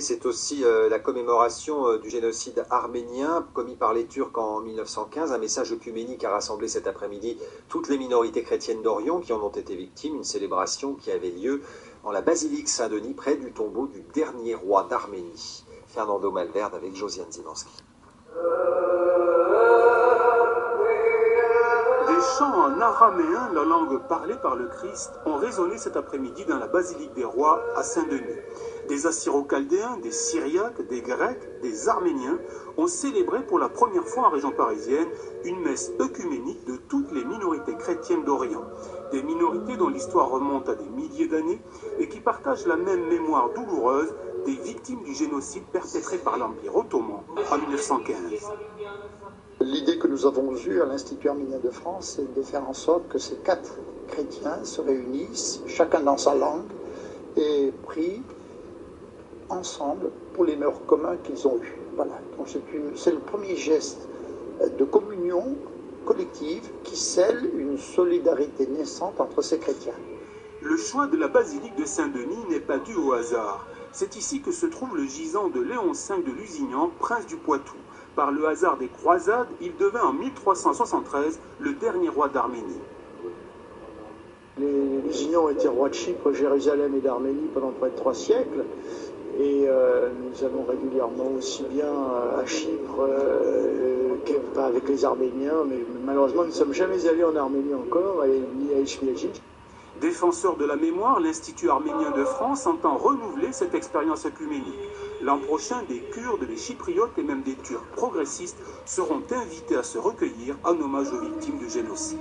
C'est aussi euh, la commémoration euh, du génocide arménien commis par les Turcs en 1915. Un message œcuménique a rassemblé cet après-midi toutes les minorités chrétiennes d'Orient qui en ont été victimes. Une célébration qui avait lieu en la basilique Saint-Denis, près du tombeau du dernier roi d'Arménie. Fernando Malverde avec Josiane Zimanski. Des chants en araméen, la langue parlée par le Christ, ont résonné cet après-midi dans la basilique des rois à Saint-Denis. Des Assyro-Chaldéens, des Syriaques, des Grecs, des Arméniens ont célébré pour la première fois en région parisienne une messe œcuménique de toutes les minorités chrétiennes d'Orient. Des minorités dont l'histoire remonte à des milliers d'années et qui partagent la même mémoire douloureuse des victimes du génocide perpétré par l'Empire ottoman en 1915. L'idée que nous avons eue à l'Institut arménien de France, c'est de faire en sorte que ces quatre chrétiens se réunissent, chacun dans sa langue, et prient ensemble pour les mœurs communs qu'ils ont eus. Voilà. Donc c'est le premier geste de communion collective qui scelle une solidarité naissante entre ces chrétiens. Le choix de la basilique de Saint-Denis n'est pas dû au hasard. C'est ici que se trouve le gisant de Léon V de Lusignan, prince du Poitou. Par le hasard des croisades, il devint en 1373 le dernier roi d'Arménie. Les Lusignans étaient rois de Chypre, Jérusalem et d'Arménie pendant près de trois siècles. Et euh, nous allons régulièrement aussi bien à Chypre euh, avec les Arméniens, mais malheureusement nous ne sommes jamais allés en Arménie encore, ni à Ishmiajic. Défenseur de la mémoire, l'Institut arménien de France entend renouveler cette expérience œcuménique. L'an prochain, des Kurdes, des Chypriotes et même des Turcs progressistes seront invités à se recueillir en hommage aux victimes du génocide.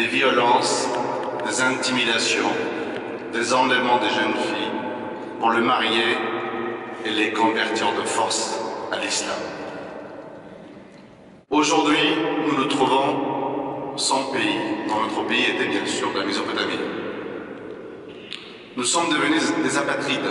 des violences, des intimidations, des enlèvements des jeunes filles pour le marier et les convertir de force à l'islam. Aujourd'hui, nous nous trouvons sans pays, dont notre pays était bien sûr la Mésopotamie. Nous sommes devenus des apatrides,